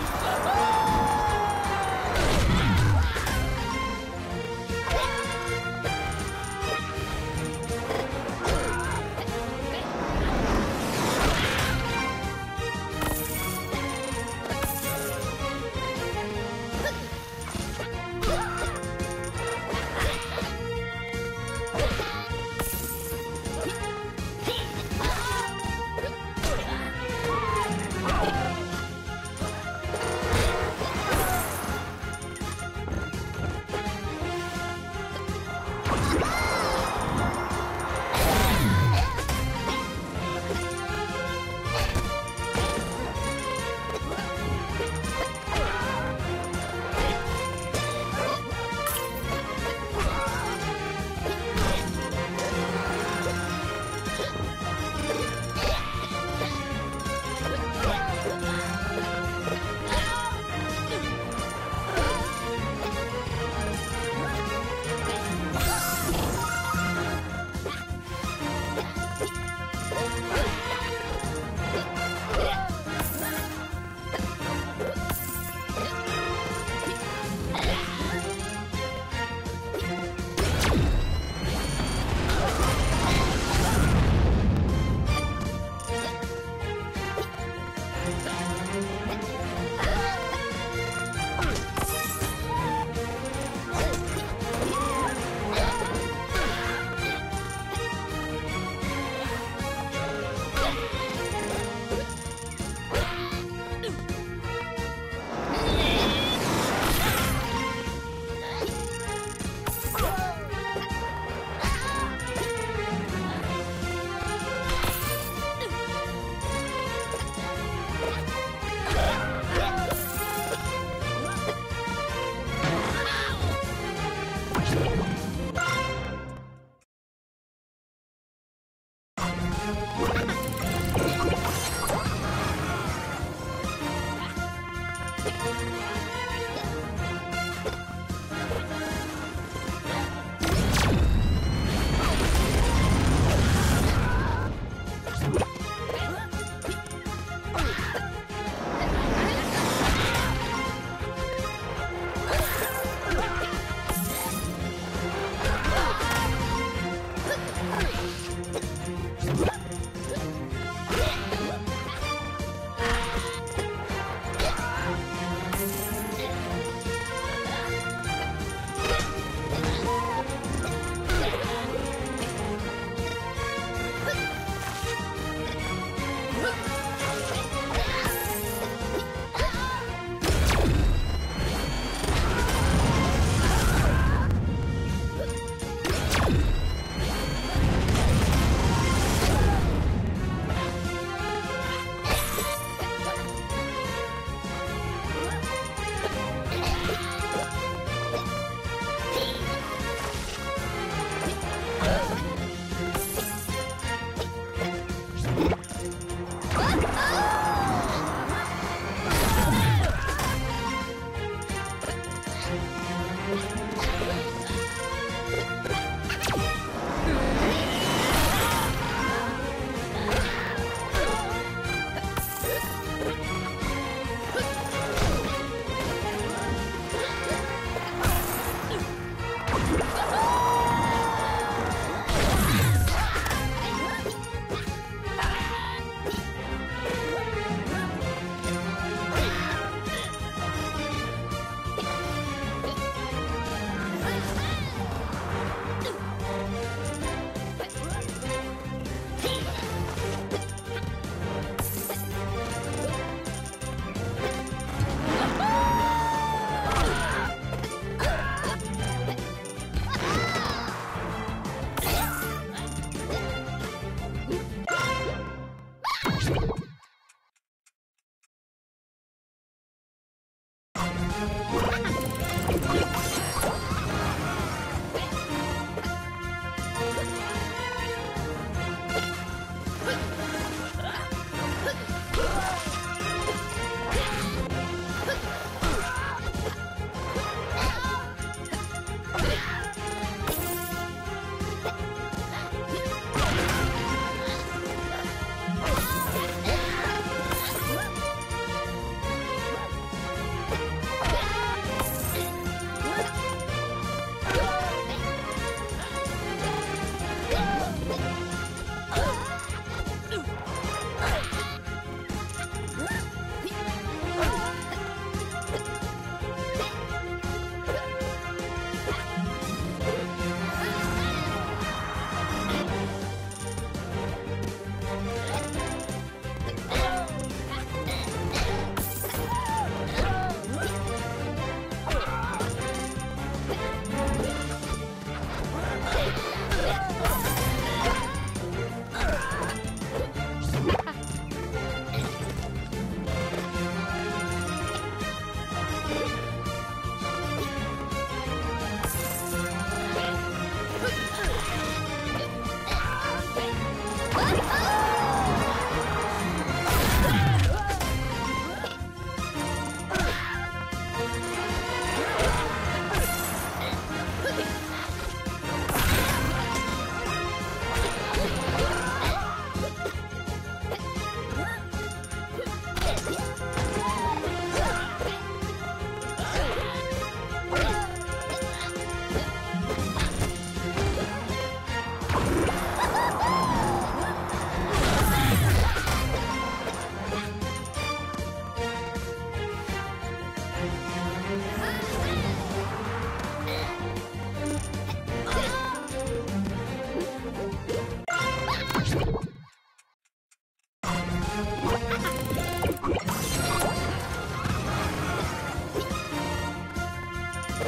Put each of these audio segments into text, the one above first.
Yeah.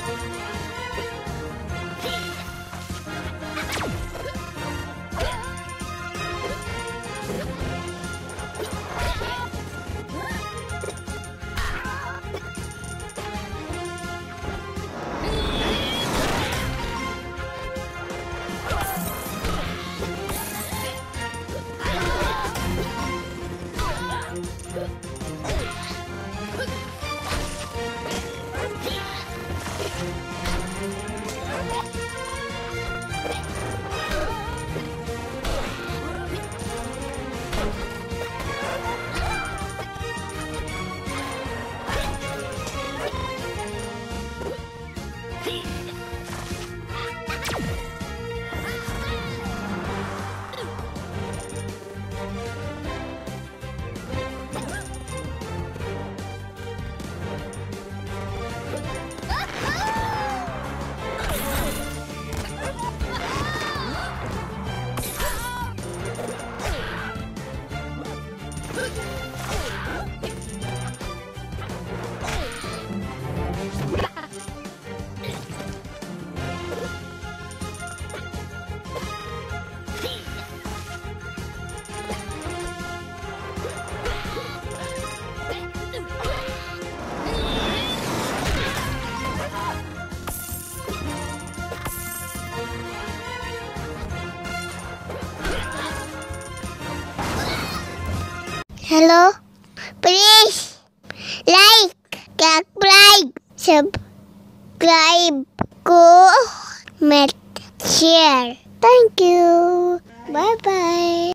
Bye. Hello? Please like, subscribe, subscribe, comment, share. Thank you. Bye bye.